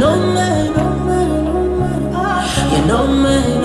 You know me, know me, know me. You know me,